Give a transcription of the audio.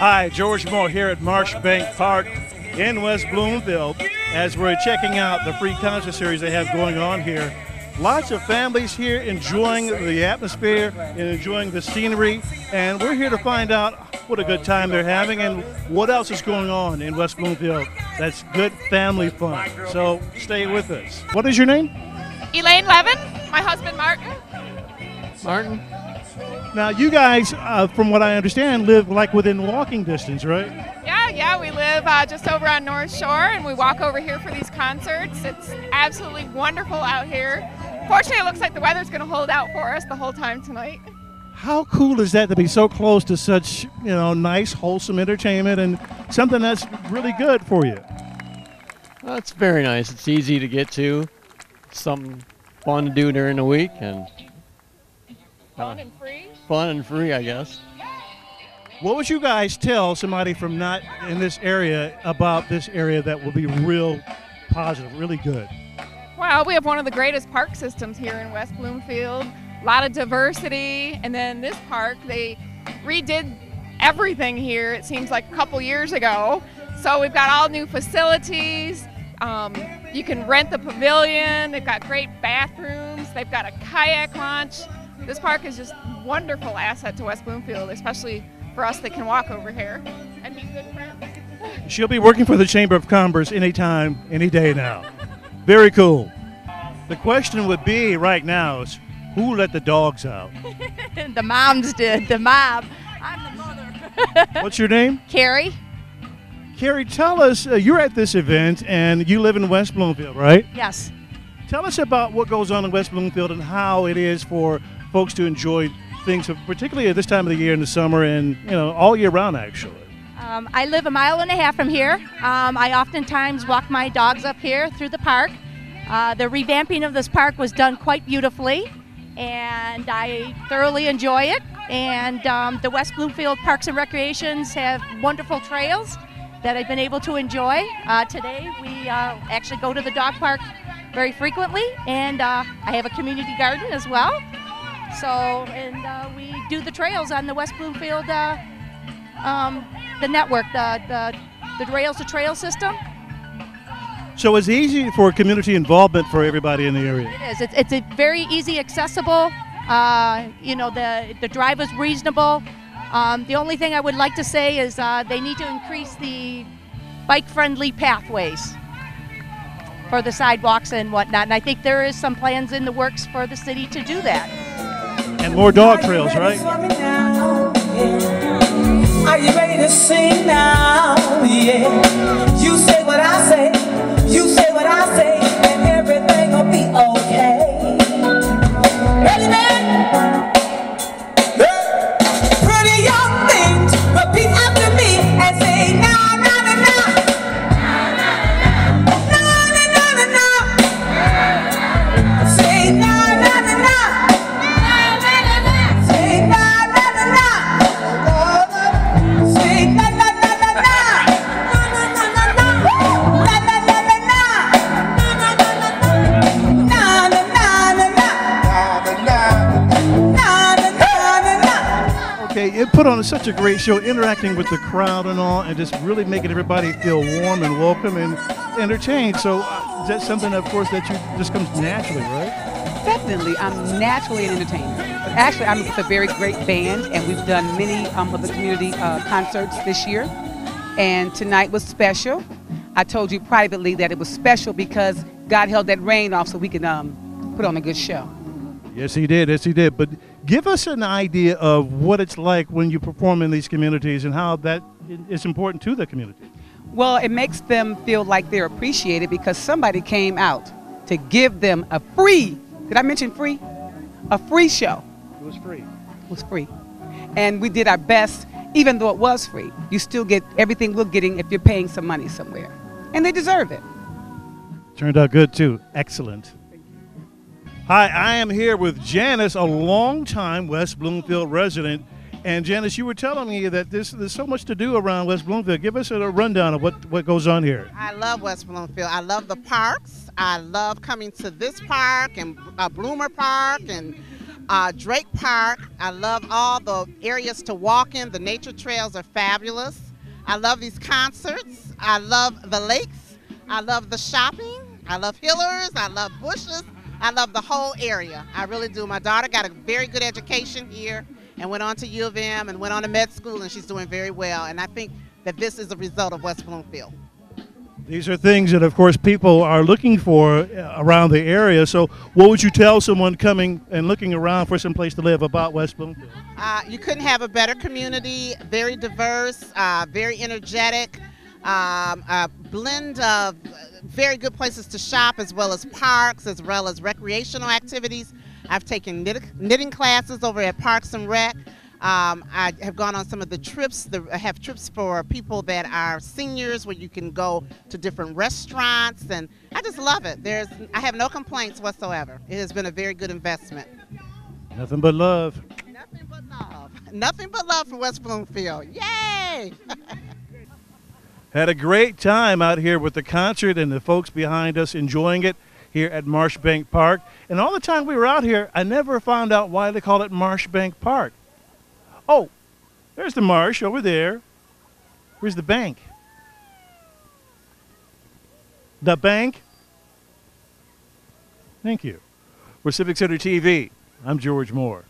Hi, George Moore here at Marshbank Park in West Bloomfield as we're checking out the free concert series they have going on here. Lots of families here enjoying the atmosphere and enjoying the scenery, and we're here to find out what a good time they're having and what else is going on in West Bloomfield that's good family fun. So stay with us. What is your name? Elaine Levin, my husband Martin. Martin? Now, you guys, uh, from what I understand, live like within walking distance, right? Yeah, yeah, we live uh, just over on North Shore and we walk over here for these concerts. It's absolutely wonderful out here. Fortunately, it looks like the weather's going to hold out for us the whole time tonight. How cool is that to be so close to such, you know, nice, wholesome entertainment and something that's really good for you? Well, it's very nice. It's easy to get to. Something fun to do during the week and Fun and free. fun and free, I guess. What would you guys tell somebody from not in this area about this area that will be real positive, really good? Well, we have one of the greatest park systems here in West Bloomfield. A lot of diversity, and then this park, they redid everything here. It seems like a couple years ago. So we've got all new facilities. Um, you can rent the pavilion. They've got great bathrooms. They've got a kayak launch. This park is just a wonderful asset to West Bloomfield, especially for us that can walk over here and be good friends. She'll be working for the Chamber of Commerce anytime, any day now. Very cool. The question would be right now is who let the dogs out? the moms did. The mom. I'm the mother. What's your name? Carrie? Carrie, tell us, uh, you're at this event and you live in West Bloomfield, right? Yes. Tell us about what goes on in West Bloomfield and how it is for folks to enjoy things, particularly at this time of the year in the summer and, you know, all year round, actually. Um, I live a mile and a half from here. Um, I oftentimes walk my dogs up here through the park. Uh, the revamping of this park was done quite beautifully, and I thoroughly enjoy it. And um, the West Bloomfield Parks and Recreations have wonderful trails that I've been able to enjoy. Uh, today, we uh, actually go to the dog park very frequently, and uh, I have a community garden as well. So, and uh, we do the trails on the West Bloomfield, uh, um, the network, the, the, the Rails to Trail system. So it's easy for community involvement for everybody in the area. It is. It's, it's a very easy, accessible. Uh, you know, the the drive is reasonable. Um, the only thing I would like to say is uh, they need to increase the bike-friendly pathways for the sidewalks and whatnot. And I think there is some plans in the works for the city to do that. And more dog trails, right? Are you ready to sing now? Put on such a great show, interacting with the crowd and all, and just really making everybody feel warm and welcome and entertained. So uh, that's something, of course, that you just comes naturally, right? Definitely, I'm naturally an entertainer. Actually, I'm with a very great band, and we've done many um, of the community uh, concerts this year. And tonight was special. I told you privately that it was special because God held that rain off so we could um, put on a good show. Yes, he did. Yes, he did. But give us an idea of what it's like when you perform in these communities and how that is important to the community. Well, it makes them feel like they're appreciated because somebody came out to give them a free, did I mention free? A free show. It was free. It was free. And we did our best, even though it was free. You still get everything we're getting if you're paying some money somewhere. And they deserve it. Turned out good too. Excellent. Hi, I am here with Janice, a longtime West Bloomfield resident. And Janice, you were telling me that this, there's so much to do around West Bloomfield. Give us a rundown of what, what goes on here. I love West Bloomfield. I love the parks. I love coming to this park and uh, Bloomer Park and Uh, Drake Park, I love all the areas to walk in. The nature trails are fabulous. I love these concerts. I love the lakes. I love the shopping. I love Hillers. I love Busch's. I love the whole area. I really do. My daughter got a very good education here and went on to U of M and went on to med school, and she's doing very well. And I think that this is a result of West Bloomfield. These are things that, of course, people are looking for uh, around the area. So, what would you tell someone coming and looking around for some place to live about West Bloomfield? Uh, you couldn't have a better community, very diverse, uh, very energetic, um, a blend of very good places to shop, as well as parks, as well as recreational activities. I've taken knit- knitting classes over at Parks and Rec. Um, I have gone on some of the trips. The, I have trips for people that are seniors, where you can go to different restaurants, and I just love it. There's, I have no complaints whatsoever. It has been a very good investment. Nothing but love. Nothing but love. Nothing but love for West Bloomfield. Yay! Had a great time out here with the concert and the folks behind us enjoying it here at Marshbank Park. And all the time we were out here, I never found out why they call it Marshbank Park. Oh, there's the marsh over there. Where's the bank? The bank? Thank you. We're Civic Center TV. I'm George Moore.